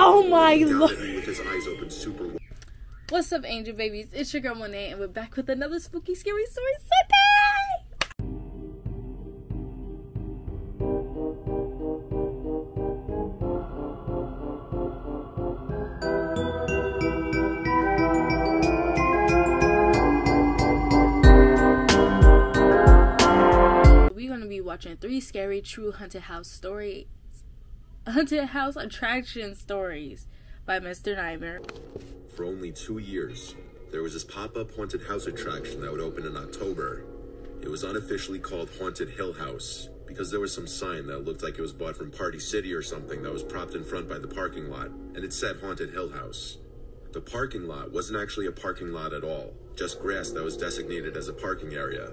Oh my lord. at me with his eyes open super wide. What's up, Angel Babies? It's your girl Monae, and we're back with another spooky, scary story Sunday. We're gonna be watching three scary, true haunted house stories, haunted house attraction stories by Mr. Nightmare. For only two years, there was this pop-up haunted house attraction that would open in October. It was unofficially called Haunted Hill House because there was some sign that looked like it was bought from Party City or something that was propped in front by the parking lot, and it said Haunted Hill House. The parking lot wasn't actually a parking lot at all, just grass that was designated as a parking area.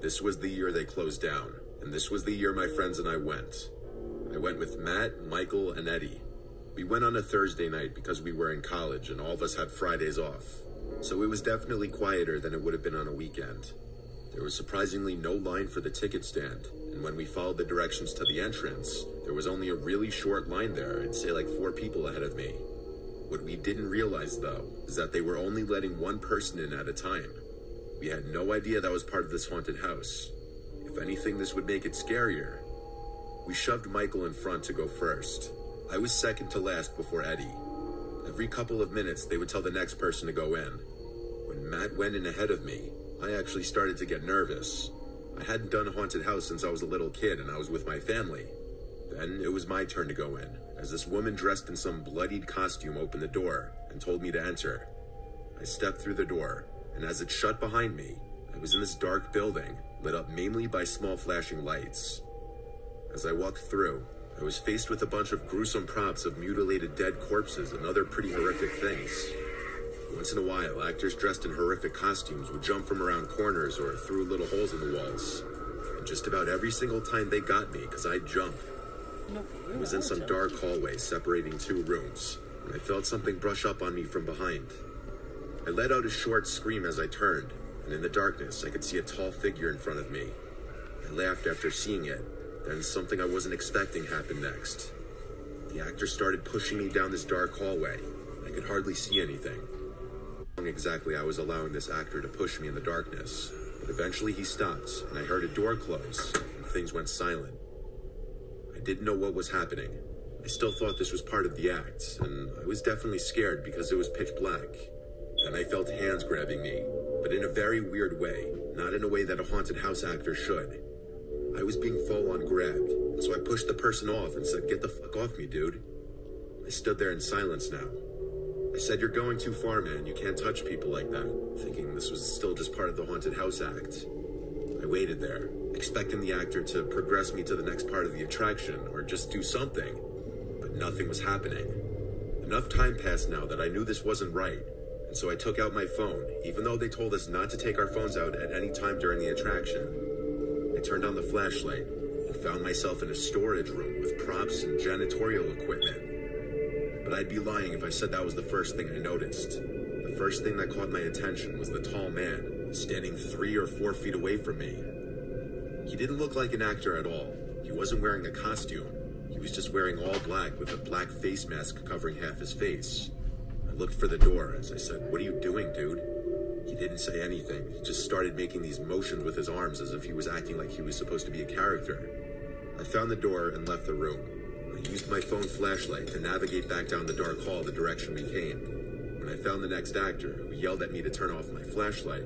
This was the year they closed down, and this was the year my friends and I went. I went with Matt, Michael, and Eddie. We went on a Thursday night because we were in college and all of us had Fridays off. So it was definitely quieter than it would have been on a weekend. There was surprisingly no line for the ticket stand, and when we followed the directions to the entrance, there was only a really short line there, I'd say like four people ahead of me. What we didn't realize though, is that they were only letting one person in at a time. We had no idea that was part of this haunted house. If anything, this would make it scarier. We shoved Michael in front to go first. I was second to last before Eddie. Every couple of minutes, they would tell the next person to go in. When Matt went in ahead of me, I actually started to get nervous. I hadn't done a haunted house since I was a little kid and I was with my family. Then it was my turn to go in, as this woman dressed in some bloodied costume opened the door and told me to enter. I stepped through the door, and as it shut behind me, I was in this dark building, lit up mainly by small flashing lights. As I walked through, I was faced with a bunch of gruesome props of mutilated dead corpses and other pretty horrific things. Once in a while, actors dressed in horrific costumes would jump from around corners or through little holes in the walls. And just about every single time they got me, because I'd jump, I was in some dark hallway separating two rooms, and I felt something brush up on me from behind. I let out a short scream as I turned, and in the darkness, I could see a tall figure in front of me. I laughed after seeing it, then something I wasn't expecting happened next. The actor started pushing me down this dark hallway. I could hardly see anything. Exactly, I was allowing this actor to push me in the darkness, but eventually he stopped, and I heard a door close, and things went silent. I didn't know what was happening. I still thought this was part of the act, and I was definitely scared because it was pitch black. Then I felt hands grabbing me, but in a very weird way, not in a way that a haunted house actor should. I was being full on grabbed, so I pushed the person off and said, Get the fuck off me, dude. I stood there in silence now. I said, You're going too far, man. You can't touch people like that, thinking this was still just part of the haunted house act. I waited there, expecting the actor to progress me to the next part of the attraction or just do something, but nothing was happening. Enough time passed now that I knew this wasn't right, and so I took out my phone, even though they told us not to take our phones out at any time during the attraction. Turned on the flashlight and found myself in a storage room with props and janitorial equipment. But I'd be lying if I said that was the first thing I noticed. The first thing that caught my attention was the tall man, standing three or four feet away from me. He didn't look like an actor at all. He wasn't wearing a costume. He was just wearing all black with a black face mask covering half his face. I looked for the door as I said, What are you doing, dude? He didn't say anything. He just started making these motions with his arms as if he was acting like he was supposed to be a character. I found the door and left the room. I used my phone flashlight to navigate back down the dark hall the direction we came. When I found the next actor, who yelled at me to turn off my flashlight,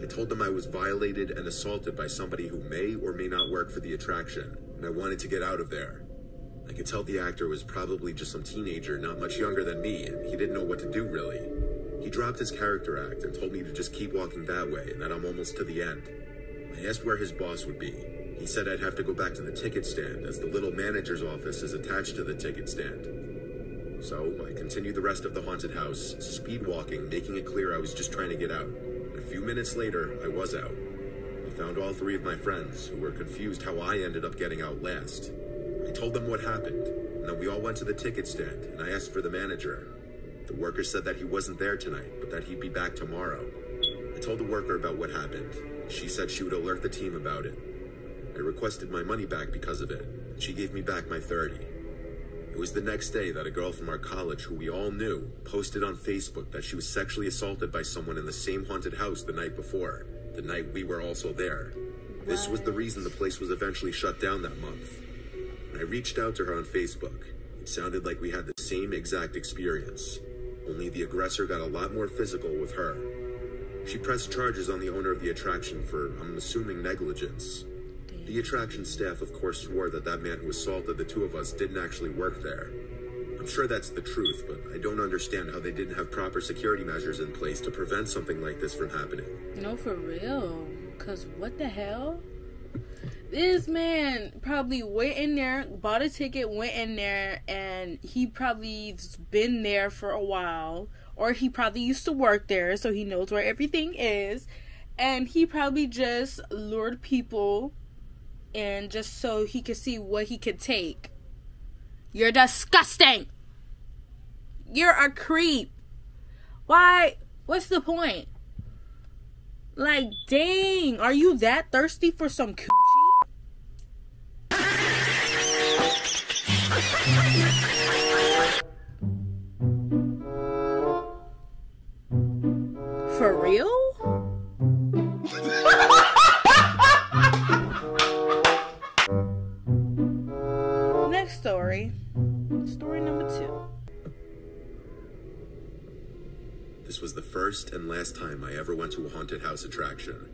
I told them I was violated and assaulted by somebody who may or may not work for the attraction, and I wanted to get out of there. I could tell the actor was probably just some teenager not much younger than me, and he didn't know what to do really. He dropped his character act and told me to just keep walking that way and that I'm almost to the end. I asked where his boss would be. He said I'd have to go back to the ticket stand as the little manager's office is attached to the ticket stand. So I continued the rest of the haunted house, speed walking, making it clear I was just trying to get out. A few minutes later, I was out. I found all three of my friends, who were confused how I ended up getting out last. I told them what happened, and then we all went to the ticket stand, and I asked for the manager. The worker said that he wasn't there tonight, but that he'd be back tomorrow. I told the worker about what happened. She said she would alert the team about it. I requested my money back because of it. She gave me back my 30. It was the next day that a girl from our college who we all knew posted on Facebook that she was sexually assaulted by someone in the same haunted house the night before, the night we were also there. This was the reason the place was eventually shut down that month. I reached out to her on Facebook, it sounded like we had the same exact experience, only the aggressor got a lot more physical with her. She pressed charges on the owner of the attraction for, I'm assuming, negligence. The attraction staff, of course, swore that that man who assaulted the two of us didn't actually work there. I'm sure that's the truth, but I don't understand how they didn't have proper security measures in place to prevent something like this from happening. No, for real. Cause what the hell? This man probably went in there, bought a ticket, went in there, and he probably's been there for a while, or he probably used to work there, so he knows where everything is, and he probably just lured people and just so he could see what he could take. You're disgusting. You're a creep. Why? What's the point? Like, dang, are you that thirsty for some For real? Next story. Story number two. This was the first and last time I ever went to a haunted house attraction.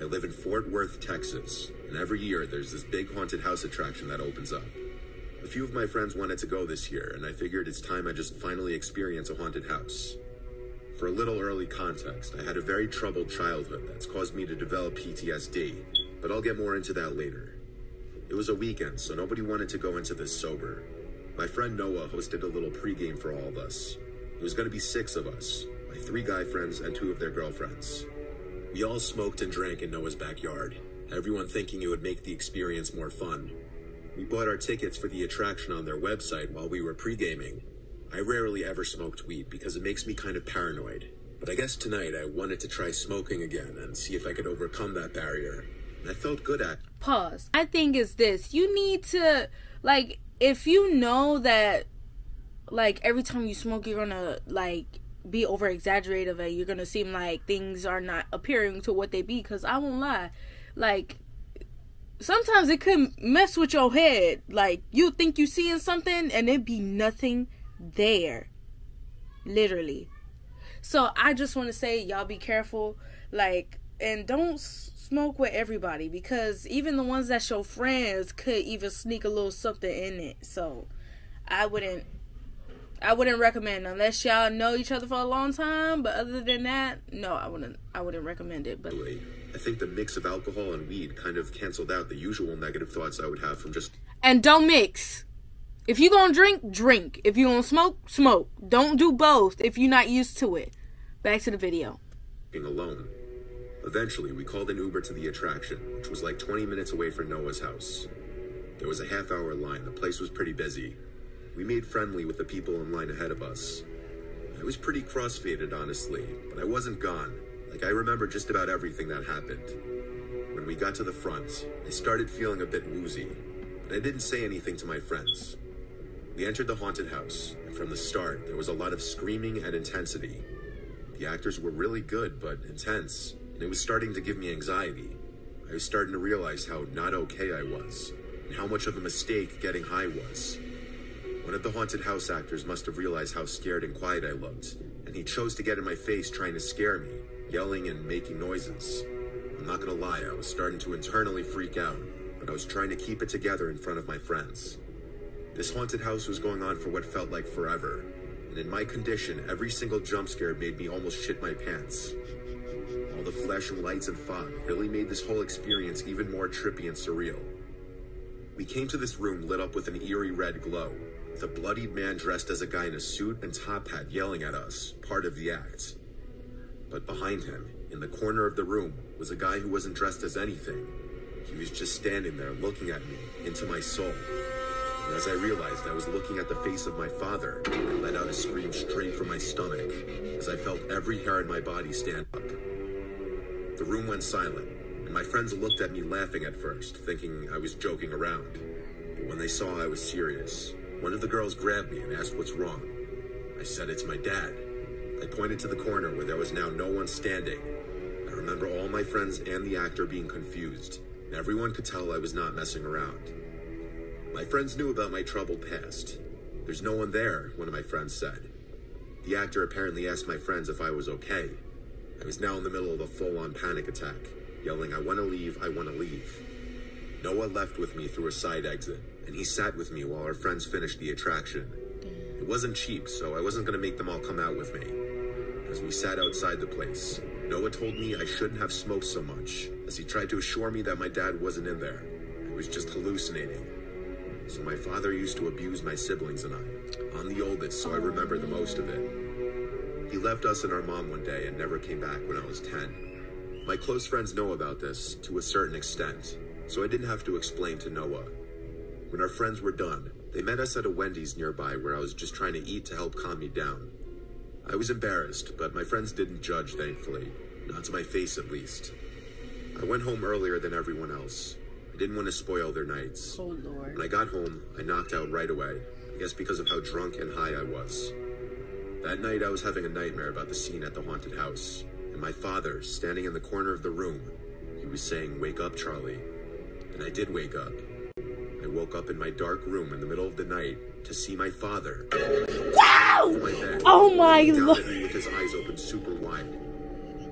I live in Fort Worth, Texas, and every year there's this big haunted house attraction that opens up. A few of my friends wanted to go this year, and I figured it's time I just finally experience a haunted house. For a little early context, I had a very troubled childhood that's caused me to develop PTSD, but I'll get more into that later. It was a weekend, so nobody wanted to go into this sober. My friend Noah hosted a little pregame for all of us. It was going to be six of us my three guy friends and two of their girlfriends. We all smoked and drank in Noah's backyard, everyone thinking it would make the experience more fun. We bought our tickets for the attraction on their website while we were pre-gaming. I rarely ever smoked weed because it makes me kind of paranoid. But I guess tonight I wanted to try smoking again and see if I could overcome that barrier. And I felt good at Pause. I think it's this. You need to, like, if you know that, like, every time you smoke, you're gonna, like, be over exaggerative and you're gonna seem like things are not appearing to what they be. Because I won't lie. Like, sometimes it could mess with your head. Like you think you seeing something and it be nothing there. Literally. So I just want to say y'all be careful like and don't smoke with everybody because even the ones that's your friends could even sneak a little something in it. So I wouldn't I wouldn't recommend unless y'all know each other for a long time, but other than that, no, I wouldn't I wouldn't recommend it. But. I think the mix of alcohol and weed kind of canceled out the usual negative thoughts I would have from just and don't mix. If you gonna drink, drink. If you gonna smoke, smoke. Don't do both if you're not used to it. Back to the video. being alone. Eventually, we called an Uber to the attraction, which was like 20 minutes away from Noah's house. There was a half hour line, the place was pretty busy. We made friendly with the people in line ahead of us. I was pretty crossfaded, honestly, but I wasn't gone. Like, I remember just about everything that happened. When we got to the front, I started feeling a bit woozy, but I didn't say anything to my friends. We entered the haunted house, and from the start, there was a lot of screaming and intensity. The actors were really good, but intense, and it was starting to give me anxiety. I was starting to realize how not okay I was, and how much of a mistake getting high was. One of the haunted house actors must have realized how scared and quiet I looked, and he chose to get in my face trying to scare me, yelling and making noises. I'm not gonna lie, I was starting to internally freak out, but I was trying to keep it together in front of my friends. This haunted house was going on for what felt like forever, and in my condition, every single jump scare made me almost shit my pants. All the flashing lights and fog really made this whole experience even more trippy and surreal. We came to this room lit up with an eerie red glow, a bloodied man dressed as a guy in a suit and top hat yelling at us, part of the act. But behind him, in the corner of the room, was a guy who wasn't dressed as anything. He was just standing there looking at me, into my soul. And as I realized I was looking at the face of my father, I let out a scream straight from my stomach as I felt every hair in my body stand up. The room went silent, and my friends looked at me laughing at first, thinking I was joking around. But when they saw I was serious, One of the girls grabbed me and asked what's wrong. I said it's my dad. I pointed to the corner where there was now no one standing. I remember all my friends and the actor being confused, and everyone could tell I was not messing around. My friends knew about my troubled past. There's no one there, one of my friends said. The actor apparently asked my friends if I was okay. I was now in the middle of a full on panic attack, yelling, I want to leave, I want to leave. Noah left with me through a side exit, and he sat with me while our friends finished the attraction. It wasn't cheap, so I wasn't going to make them all come out with me. As we sat outside the place, Noah told me I shouldn't have smoked so much, as he tried to assure me that my dad wasn't in there. I was just hallucinating. So my father used to abuse my siblings and I. I'm the oldest, so I remember the most of it. He left us and our mom one day and never came back when I was 10. My close friends know about this to a certain extent, so I didn't have to explain to Noah. When our friends were done, they met us at a Wendy's nearby where I was just trying to eat to help calm me down. I was embarrassed, but my friends didn't judge, thankfully. Not to my face, at least. I went home earlier than everyone else. I didn't want to spoil their nights. Oh lord. When I got home, I knocked out right away. I guess because of how drunk and high I was. That night, I was having a nightmare about the scene at the haunted house. And my father, standing in the corner of the room, he was saying, Wake up, Charlie. And I did wake up. I woke up in my dark room in the middle of the night to see my father. Wow! my bed, Oh my lord. with his eyes open super wide.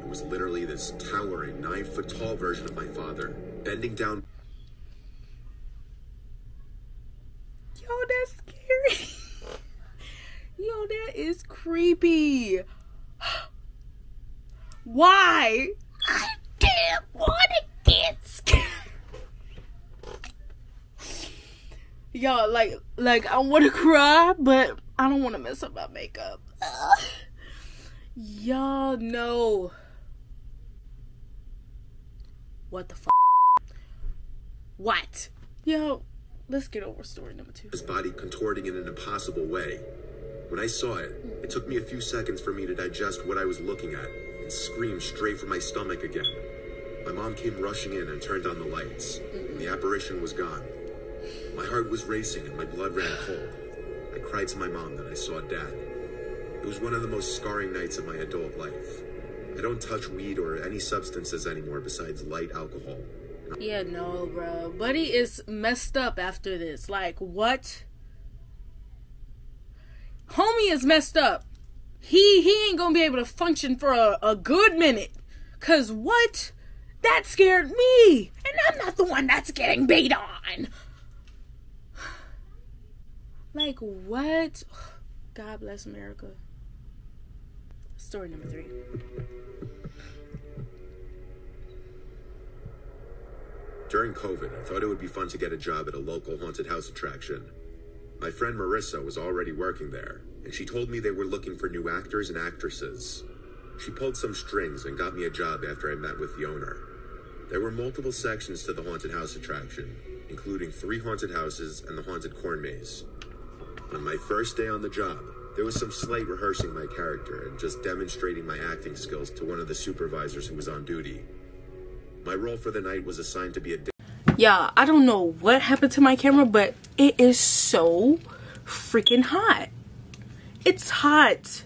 It was literally this towering, nine foot tall version of my father, bending down Yo, that's scary. Yo, that is creepy. Why? I didn't want to get scared. Yo, like, like I want to cry, but I don't want to mess up my makeup. Y'all know. What the f? What? Yo, let's get over story number two. his body contorting in an impossible way. When I saw it, it took me a few seconds for me to digest what I was looking at and scream straight from my stomach again. My mom came rushing in and turned on the lights, and the apparition was gone. My heart was racing and my blood ran cold. I cried to my mom that I saw dad. It was one of the most scarring nights of my adult life. I don't touch weed or any substances anymore besides light alcohol. Yeah, no, bro. Buddy is messed up after this. Like, what? Homie is messed up. He he ain't gonna be able to function for a, a good minute. Cause what? That scared me. And I'm not the one that's getting beat on. Like what? God bless America. Story number three. During COVID, I thought it would be fun to get a job at a local haunted house attraction. My friend Marissa was already working there, and she told me they were looking for new actors and actresses. She pulled some strings and got me a job after I met with the owner. There were multiple sections to the haunted house attraction, including three haunted houses and the haunted corn maze. On my first day on the job, there was some slight rehearsing my character and just demonstrating my acting skills to one of the supervisors who was on duty. My role for the night was assigned to be a Y'all, I don't know what happened to my camera, but it is so freaking hot. It's hot.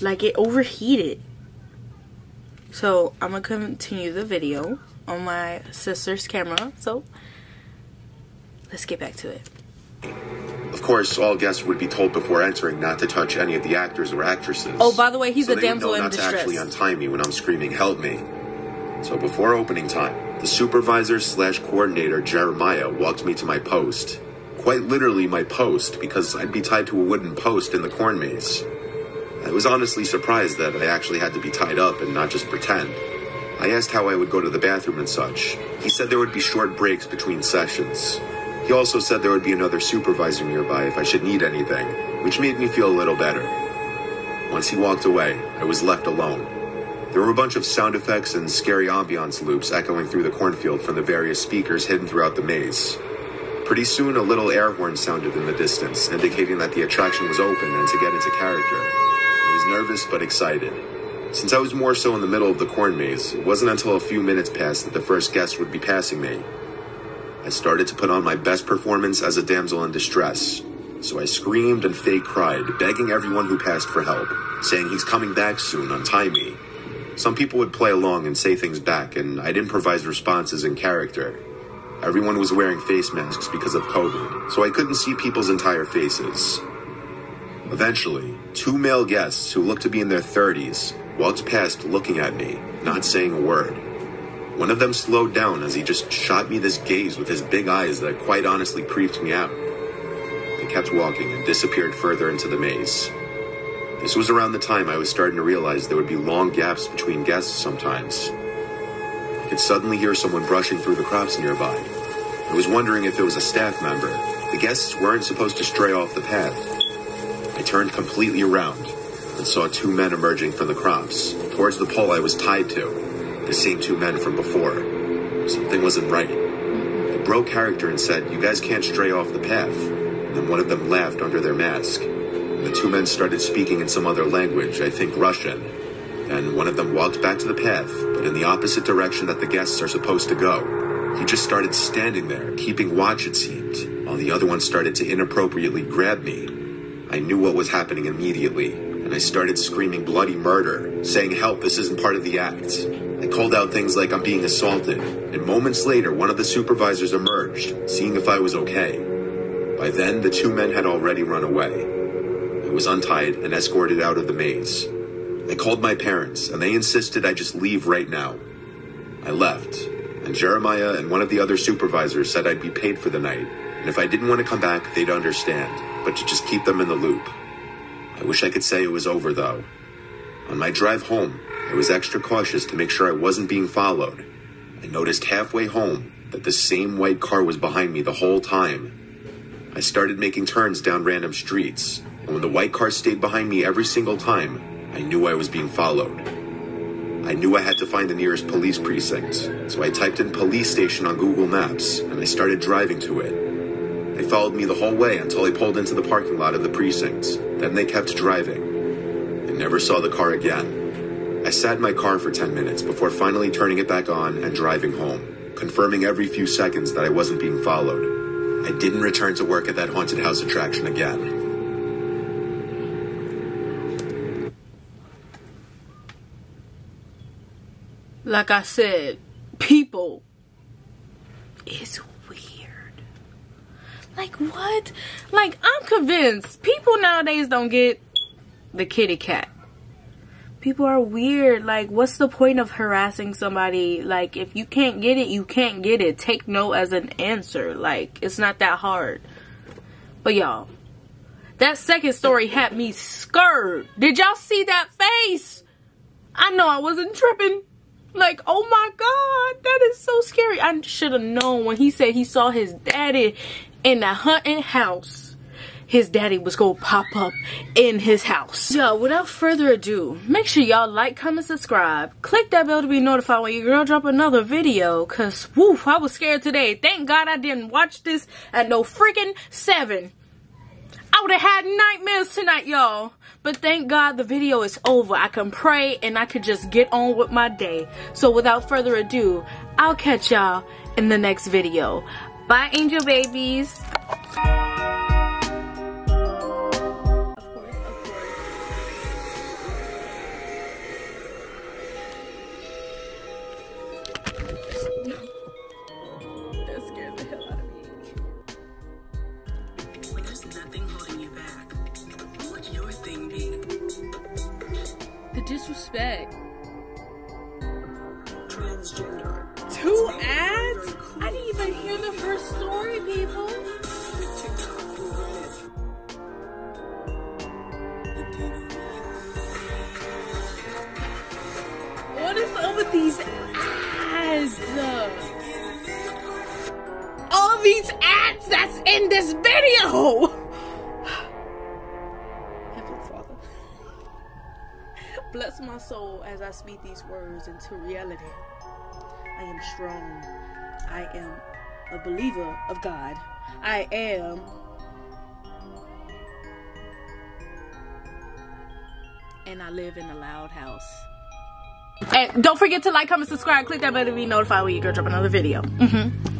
Like it overheated. So I'm gonna continue the video on my sister's camera. So let's get back to it. Of course, all guests would be told before entering not to touch any of the actors or actresses. Oh, by the way, he's so a damsel in not to actually untie me when I'm screaming, "Help me!" So before opening time, the supervisor slash coordinator Jeremiah walked me to my post. Quite literally, my post because I'd be tied to a wooden post in the corn maze. I was honestly surprised that I actually had to be tied up and not just pretend. I asked how I would go to the bathroom and such. He said there would be short breaks between sessions. He also said there would be another supervisor nearby if I should need anything, which made me feel a little better. Once he walked away, I was left alone. There were a bunch of sound effects and scary ambiance loops echoing through the cornfield from the various speakers hidden throughout the maze. Pretty soon, a little air horn sounded in the distance, indicating that the attraction was open and to get into character. I was nervous but excited. Since I was more so in the middle of the corn maze, it wasn't until a few minutes passed that the first guest would be passing me. I started to put on my best performance as a damsel in distress. So I screamed and fake cried, begging everyone who passed for help, saying he's coming back soon, untie me. Some people would play along and say things back, and I'd improvise responses in character. Everyone was wearing face masks because of COVID, so I couldn't see people's entire faces. Eventually, two male guests who looked to be in their 30s walked past looking at me, not saying a word. One of them slowed down as he just shot me this gaze with his big eyes that quite honestly creeped me out. They kept walking and disappeared further into the maze. This was around the time I was starting to realize there would be long gaps between guests sometimes. I could suddenly hear someone brushing through the crops nearby. I was wondering if it was a staff member. The guests weren't supposed to stray off the path. I turned completely around and saw two men emerging from the crops towards the pole I was tied to. The same two men from before. Something wasn't right. I broke character and said, You guys can't stray off the path. And then one of them laughed under their mask. The two men started speaking in some other language, I think Russian. And one of them walked back to the path, but in the opposite direction that the guests are supposed to go. He just started standing there, keeping watch, it seemed, while the other one started to inappropriately grab me. I knew what was happening immediately, and I started screaming bloody murder, saying, Help, this isn't part of the act. I called out things like I'm being assaulted, and moments later, one of the supervisors emerged, seeing if I was okay. By then, the two men had already run away. I was untied and escorted out of the maze. I called my parents, and they insisted I just leave right now. I left, and Jeremiah and one of the other supervisors said I'd be paid for the night, and if I didn't want to come back, they'd understand, but to just keep them in the loop. I wish I could say it was over, though. On my drive home, I was extra cautious to make sure I wasn't being followed. I noticed halfway home that the same white car was behind me the whole time. I started making turns down random streets, and when the white car stayed behind me every single time, I knew I was being followed. I knew I had to find the nearest police precinct, so I typed in police station on Google Maps and I started driving to it. They followed me the whole way until I pulled into the parking lot of the precinct. Then they kept driving. I never saw the car again. I sat in my car for 10 minutes before finally turning it back on and driving home, confirming every few seconds that I wasn't being followed. I didn't return to work at that haunted house attraction again. Like I said, people is. Like what? Like I'm convinced people nowadays don't get the kitty cat. People are weird. Like what's the point of harassing somebody? Like if you can't get it, you can't get it. Take no as an answer. Like it's not that hard. But y'all, that second story had me scared. Did y'all see that face? I know I wasn't tripping. Like, oh my God, that is so scary. I should have known when he said he saw his daddy in the hunting house. His daddy was gonna pop up in his house. Yo, without further ado, make sure y'all like, comment, subscribe. Click that bell to be notified when your girl drop another video. Cause, woof, I was scared today. Thank God I didn't watch this at no freaking 7. I would have had nightmares tonight, y'all. But thank God the video is over. I can pray and I could just get on with my day. So without further ado, I'll catch y'all in the next video. Bye, angel babies. With these ads? All these ads that's in this video! Heavenly Father, bless my soul as I speak these words into reality. I am strong. I am a believer of God. I am and I live in a loud house. And don't forget to like, comment, subscribe, click that bell to be notified when you go drop another video. Mm -hmm.